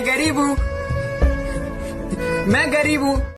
मैं गरीब हूँ। मैं गरीब हूँ।